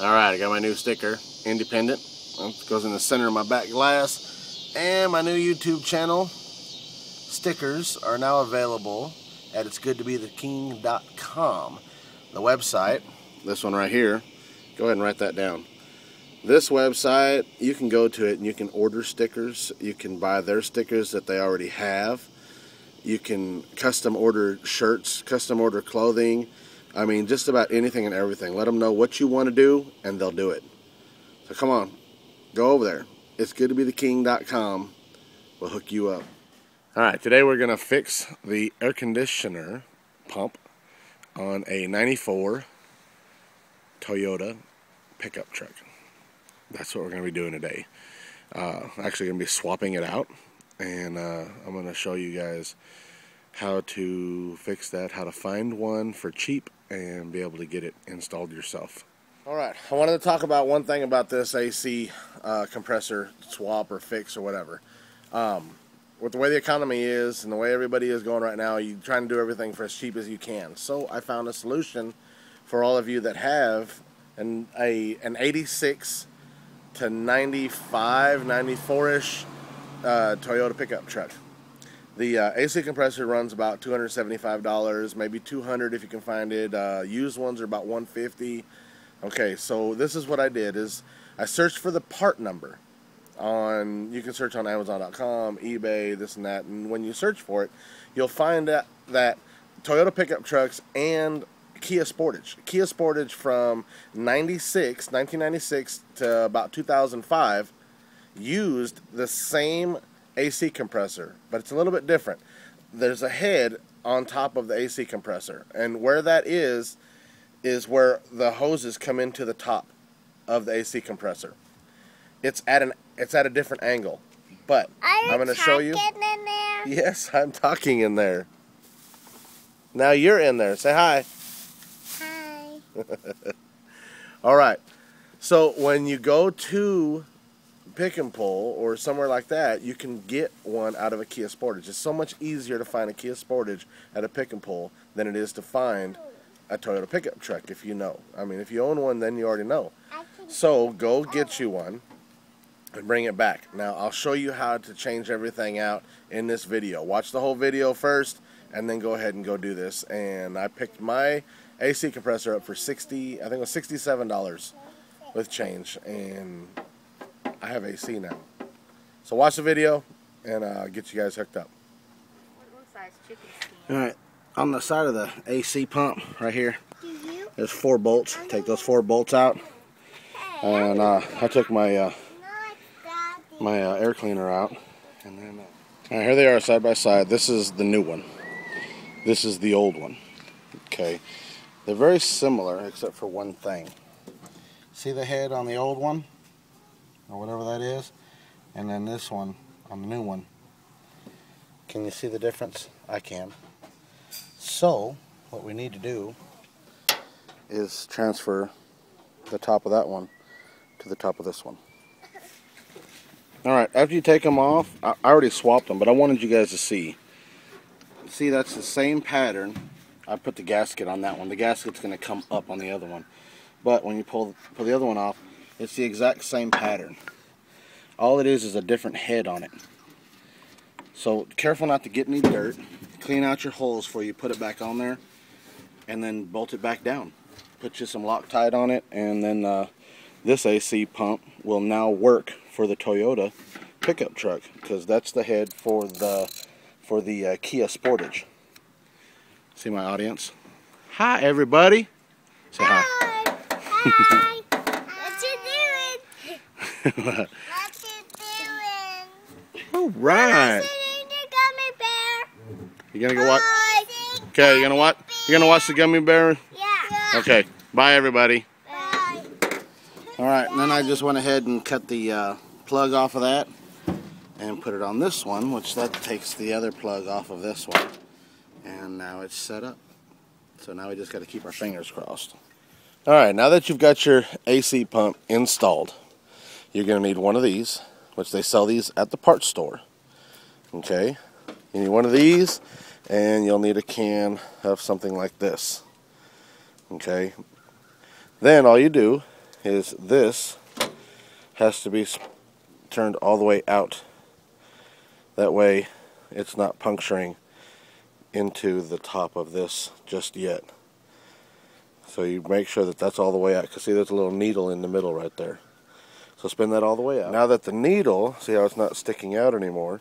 Alright, I got my new sticker, Independent. It goes in the center of my back glass. And my new YouTube channel, stickers, are now available at itsgoodtobetheking.com. The website, this one right here, go ahead and write that down. This website, you can go to it and you can order stickers. You can buy their stickers that they already have. You can custom order shirts, custom order clothing. I mean, just about anything and everything. Let them know what you want to do, and they'll do it. So come on, go over there. It's good to be the king.com. We'll hook you up. All right, today we're going to fix the air conditioner pump on a 94 Toyota pickup truck. That's what we're going to be doing today. Uh, actually going to be swapping it out, and uh, I'm going to show you guys how to fix that, how to find one for cheap, and be able to get it installed yourself. All right, I wanted to talk about one thing about this AC uh, compressor swap or fix or whatever. Um, with the way the economy is and the way everybody is going right now, you're trying to do everything for as cheap as you can. So I found a solution for all of you that have an a an 86 to 95, 94ish uh, Toyota pickup truck. The uh, AC compressor runs about $275, maybe 200 if you can find it. Uh, used ones are about 150. Okay, so this is what I did is I searched for the part number on you can search on amazon.com, eBay, this and that, and when you search for it, you'll find that that Toyota pickup trucks and Kia Sportage. Kia Sportage from 96, 1996 to about 2005 used the same AC compressor, but it's a little bit different. There's a head on top of the AC compressor, and where that is, is where the hoses come into the top of the AC compressor. It's at an it's at a different angle, but I'm going to show you. Yes, I'm talking in there. Now you're in there. Say hi. Hi. All right. So when you go to pick and pull or somewhere like that, you can get one out of a Kia Sportage. It's so much easier to find a Kia Sportage at a pick and pull than it is to find a Toyota pickup truck if you know. I mean, if you own one, then you already know. So go get you one and bring it back. Now, I'll show you how to change everything out in this video. Watch the whole video first and then go ahead and go do this. And I picked my AC compressor up for 60, I think it was $67 with change. And I have AC now. So watch the video and uh, get you guys hooked up. Alright, on the side of the AC pump right here, there's four bolts. Take those four bolts out. And uh, I took my uh, my uh, air cleaner out. And then, uh, right, here they are side by side. This is the new one. This is the old one. Okay, they're very similar except for one thing. See the head on the old one, or whatever that is, and then this one on the new one. Can you see the difference? I can. So, what we need to do is transfer the top of that one to the top of this one. Alright, after you take them off, I already swapped them, but I wanted you guys to see. See, that's the same pattern. I put the gasket on that one. The gasket's going to come up on the other one. But when you pull, pull the other one off, it's the exact same pattern. All it is is a different head on it. So careful not to get any dirt. Clean out your holes before you put it back on there. And then bolt it back down. Put you some Loctite on it. And then uh, this AC pump will now work for the Toyota pickup truck because that's the head for the for the uh, Kia Sportage. See my audience? Hi everybody. Say hi. Hi. hi. What you doing? you doing? All right. You gonna go watch? Okay, you gonna watch? You gonna watch the gummy bear? Yeah. Okay. Bye everybody. Bye. All right, and then I just went ahead and cut the uh, plug off of that and put it on this one, which that takes the other plug off of this one. And now it's set up. So now we just got to keep our fingers crossed. All right, now that you've got your AC pump installed, you're going to need one of these, which they sell these at the parts store. Okay, you need one of these, and you'll need a can of something like this. Okay, then all you do is this has to be turned all the way out. That way it's not puncturing into the top of this just yet. So you make sure that that's all the way out. Because see, there's a little needle in the middle right there. So spin that all the way out. Now that the needle, see how it's not sticking out anymore,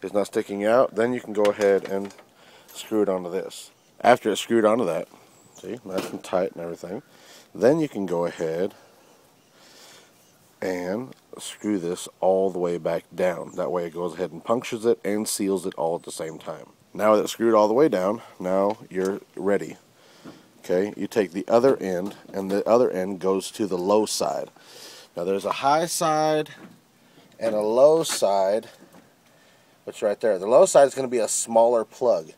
is not sticking out, then you can go ahead and screw it onto this. After it's screwed onto that, see, nice and tight and everything, then you can go ahead and screw this all the way back down. That way it goes ahead and punctures it and seals it all at the same time. Now that it's screwed all the way down, now you're ready. Okay, you take the other end, and the other end goes to the low side. Now there's a high side and a low side, which right there. The low side is going to be a smaller plug,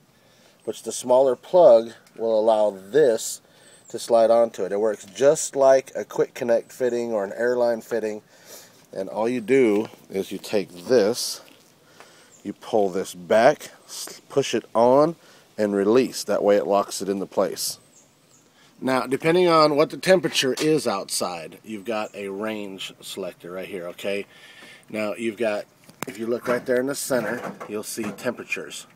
which the smaller plug will allow this to slide onto it. It works just like a quick connect fitting or an airline fitting. And all you do is you take this, you pull this back, push it on, and release. That way it locks it into place. Now, depending on what the temperature is outside, you've got a range selector right here, okay? Now, you've got, if you look right there in the center, you'll see temperatures.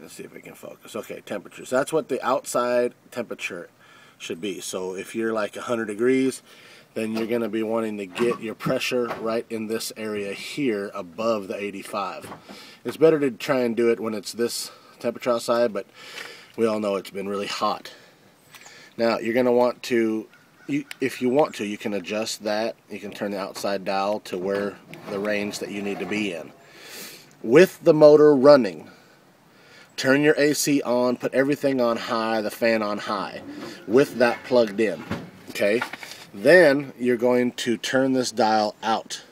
Let's see if we can focus. Okay, temperatures. That's what the outside temperature should be. So if you're like 100 degrees, then you're going to be wanting to get your pressure right in this area here above the 85. It's better to try and do it when it's this temperature outside, but we all know it's been really hot. Now you're going to want to, you, if you want to, you can adjust that. You can turn the outside dial to where the range that you need to be in. With the motor running, turn your AC on, put everything on high, the fan on high, with that plugged in. Okay? Then you're going to turn this dial out.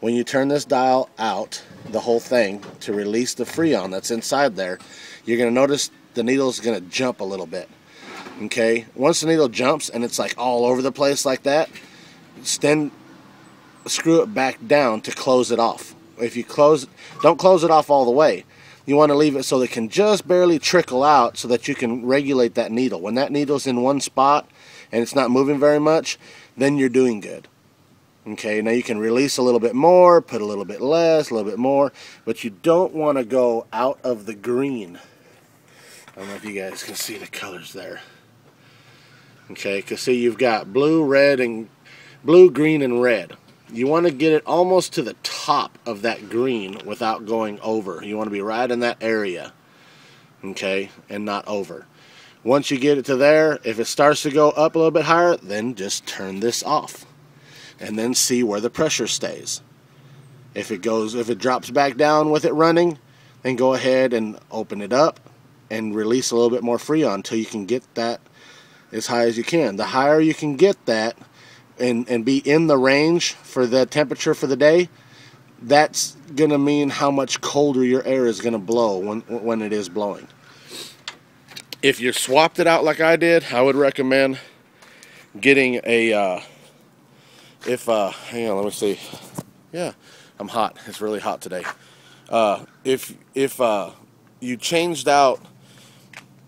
When you turn this dial out, the whole thing, to release the freon that's inside there, you're going to notice the needle is going to jump a little bit. Okay? Once the needle jumps and it's like all over the place like that, then screw it back down to close it off. If you close, don't close it off all the way you want to leave it so it can just barely trickle out so that you can regulate that needle. When that needle's in one spot and it's not moving very much, then you're doing good. Okay, now you can release a little bit more, put a little bit less, a little bit more, but you don't want to go out of the green. I don't know if you guys can see the colors there. Okay, because see you've got blue, red, and blue, green, and red you want to get it almost to the top of that green without going over. You want to be right in that area, okay, and not over. Once you get it to there, if it starts to go up a little bit higher, then just turn this off and then see where the pressure stays. If it goes, if it drops back down with it running, then go ahead and open it up and release a little bit more freon until you can get that as high as you can. The higher you can get that, and, and be in the range for the temperature for the day, that's going to mean how much colder your air is going to blow when, when it is blowing. If you swapped it out like I did, I would recommend getting a, uh, if, uh, hang on, let me see. Yeah, I'm hot. It's really hot today. Uh, if, if, uh, you changed out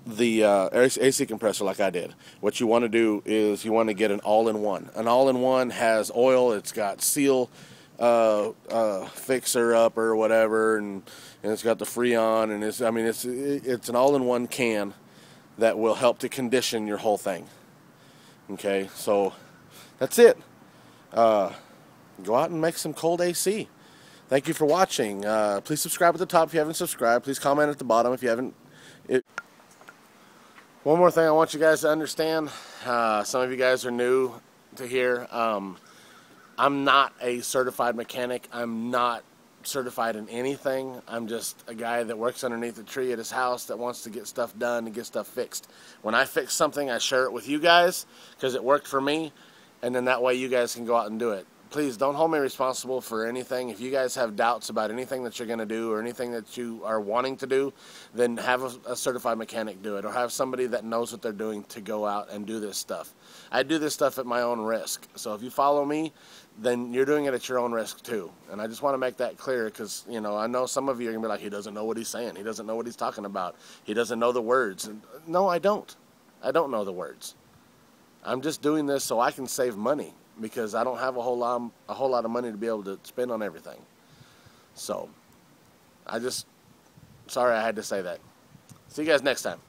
the uh, AC compressor like I did. What you want to do is you want to get an all-in-one. An all-in-one has oil. It's got seal uh, uh, fixer up or whatever, and, and it's got the Freon, and it's I mean it's it's an all-in-one can that will help to condition your whole thing. Okay, so that's it. Uh, go out and make some cold AC. Thank you for watching. Uh, please subscribe at the top if you haven't subscribed. Please comment at the bottom if you haven't. One more thing I want you guys to understand. Uh, some of you guys are new to here. Um, I'm not a certified mechanic. I'm not certified in anything. I'm just a guy that works underneath a tree at his house that wants to get stuff done and get stuff fixed. When I fix something, I share it with you guys because it worked for me, and then that way you guys can go out and do it please don't hold me responsible for anything. If you guys have doubts about anything that you're going to do or anything that you are wanting to do, then have a, a, certified mechanic do it or have somebody that knows what they're doing to go out and do this stuff. I do this stuff at my own risk. So if you follow me, then you're doing it at your own risk too. And I just want to make that clear because, you know, I know some of you are going to be like, he doesn't know what he's saying. He doesn't know what he's talking about. He doesn't know the words. And uh, no, I don't. I don't know the words. I'm just doing this so I can save money because I don't have a whole lot a whole lot of money to be able to spend on everything. So I just sorry I had to say that. See you guys next time.